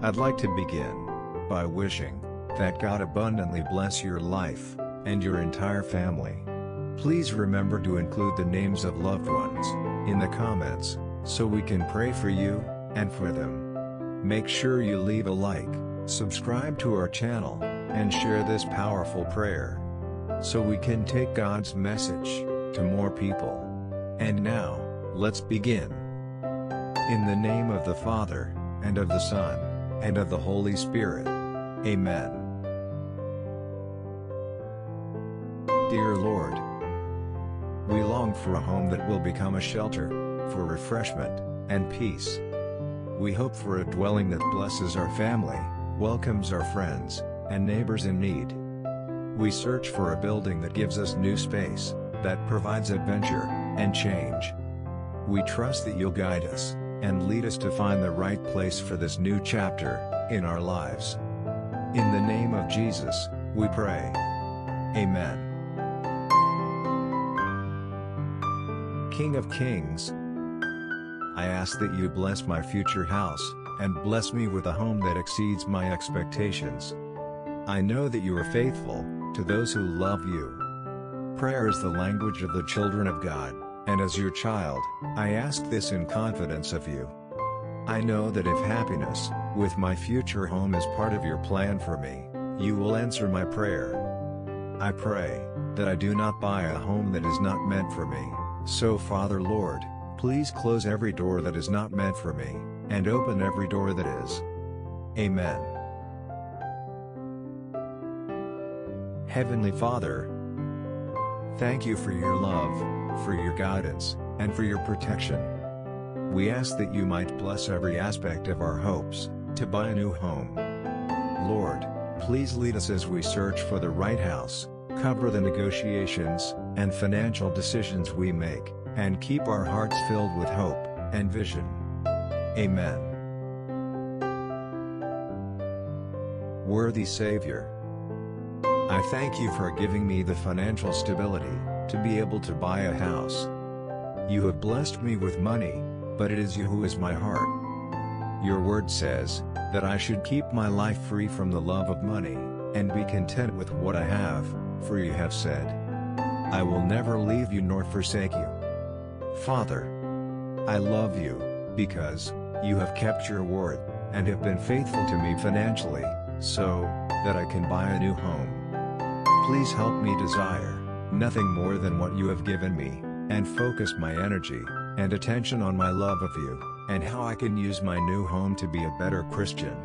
I'd like to begin by wishing that God abundantly bless your life and your entire family. Please remember to include the names of loved ones in the comments so we can pray for you and for them. Make sure you leave a like, subscribe to our channel, and share this powerful prayer so we can take God's message to more people. And now, let's begin. In the name of the Father, and of the Son, and of the Holy Spirit. Amen. Dear Lord, we long for a home that will become a shelter, for refreshment, and peace. We hope for a dwelling that blesses our family, welcomes our friends, and neighbors in need. We search for a building that gives us new space, that provides adventure, and change. We trust that you'll guide us, and lead us to find the right place for this new chapter, in our lives. In the name of Jesus, we pray. Amen. King of Kings, I ask that you bless my future house, and bless me with a home that exceeds my expectations. I know that you are faithful, to those who love you. Prayer is the language of the children of God, and as your child, I ask this in confidence of you. I know that if happiness, with my future home is part of your plan for me, you will answer my prayer. I pray, that I do not buy a home that is not meant for me, so Father Lord, please close every door that is not meant for me, and open every door that is. Amen. Heavenly Father, Thank you for your love, for your guidance, and for your protection. We ask that you might bless every aspect of our hopes, to buy a new home. Lord, please lead us as we search for the right house, cover the negotiations, and financial decisions we make, and keep our hearts filled with hope, and vision. Amen. Worthy Savior, I thank you for giving me the financial stability, to be able to buy a house. You have blessed me with money, but it is you who is my heart. Your word says, that I should keep my life free from the love of money, and be content with what I have, for you have said, I will never leave you nor forsake you. Father, I love you, because, you have kept your word, and have been faithful to me financially, so, that I can buy a new home. Please help me desire, nothing more than what you have given me, and focus my energy, and attention on my love of you, and how I can use my new home to be a better Christian.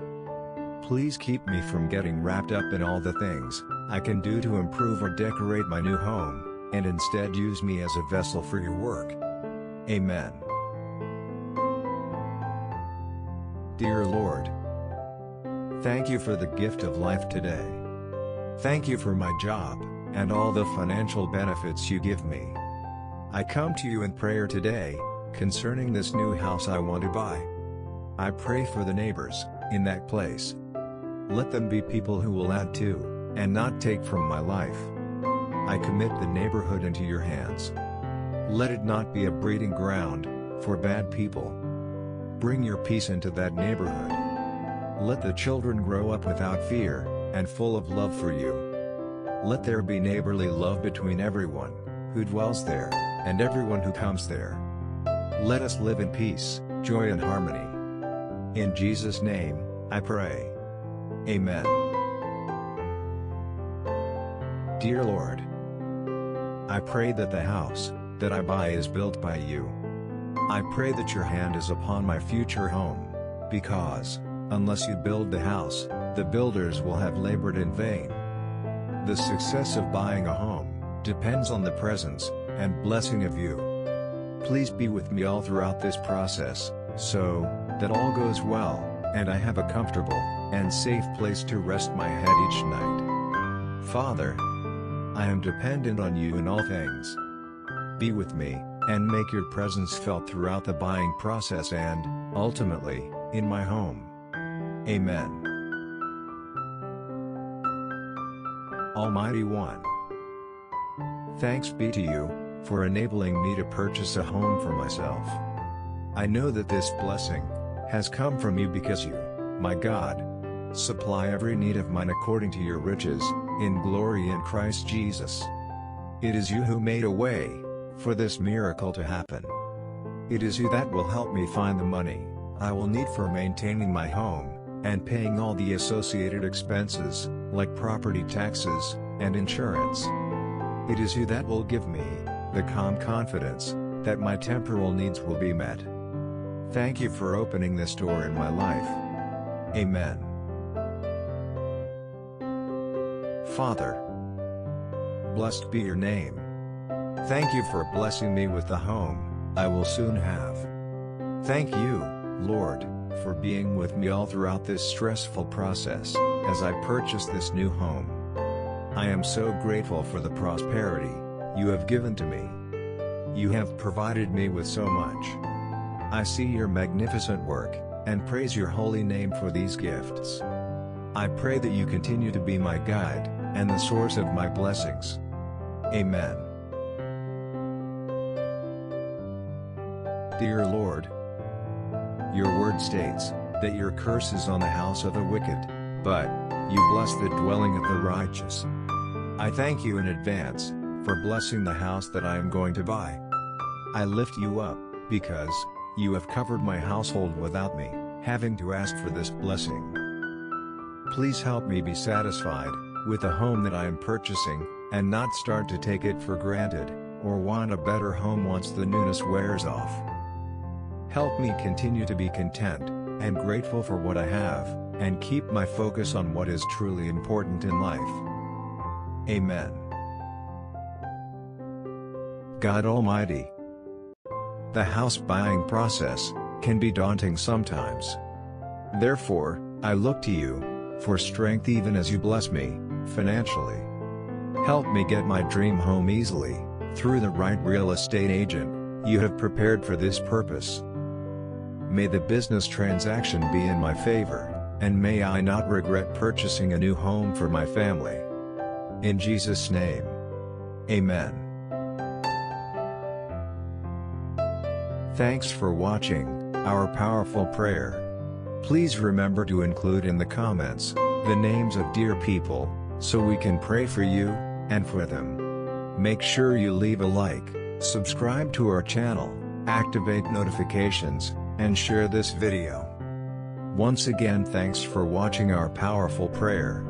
Please keep me from getting wrapped up in all the things, I can do to improve or decorate my new home, and instead use me as a vessel for your work. Amen. Dear Lord, thank you for the gift of life today. Thank you for my job, and all the financial benefits you give me. I come to you in prayer today, concerning this new house I want to buy. I pray for the neighbors, in that place. Let them be people who will add to, and not take from my life. I commit the neighborhood into your hands. Let it not be a breeding ground, for bad people. Bring your peace into that neighborhood. Let the children grow up without fear, and full of love for you. Let there be neighborly love between everyone, who dwells there, and everyone who comes there. Let us live in peace, joy and harmony. In Jesus' name, I pray. Amen. Dear Lord, I pray that the house, that I buy is built by you. I pray that your hand is upon my future home, because, unless you build the house, the builders will have labored in vain. The success of buying a home, depends on the presence, and blessing of you. Please be with me all throughout this process, so, that all goes well, and I have a comfortable, and safe place to rest my head each night. Father, I am dependent on you in all things. Be with me, and make your presence felt throughout the buying process and, ultimately, in my home. Amen. Almighty One. Thanks be to you, for enabling me to purchase a home for myself. I know that this blessing, has come from you because you, my God. Supply every need of mine according to your riches, in glory in Christ Jesus. It is you who made a way, for this miracle to happen. It is you that will help me find the money, I will need for maintaining my home, and paying all the associated expenses, like property taxes, and insurance. It is you that will give me, the calm confidence, that my temporal needs will be met. Thank you for opening this door in my life. Amen. Father. Blessed be your name. Thank you for blessing me with the home I will soon have. Thank you, Lord, for being with me all throughout this stressful process, as I purchase this new home. I am so grateful for the prosperity you have given to me. You have provided me with so much. I see your magnificent work, and praise your holy name for these gifts. I pray that you continue to be my guide, and the source of my blessings. Amen. Dear Lord, your word states, that your curse is on the house of the wicked, but, you bless the dwelling of the righteous. I thank you in advance, for blessing the house that I am going to buy. I lift you up, because, you have covered my household without me, having to ask for this blessing. Please help me be satisfied, with the home that I am purchasing, and not start to take it for granted, or want a better home once the newness wears off. Help me continue to be content, and grateful for what I have, and keep my focus on what is truly important in life. Amen. God Almighty. The house buying process can be daunting sometimes. Therefore, I look to you for strength even as you bless me financially. Help me get my dream home easily through the right real estate agent you have prepared for this purpose. May the business transaction be in my favor, and may I not regret purchasing a new home for my family. In Jesus' name. Amen. Thanks for watching our powerful prayer. Please remember to include in the comments the names of dear people, so we can pray for you and for them. Make sure you leave a like, subscribe to our channel, activate notifications, and share this video. Once again thanks for watching our powerful prayer.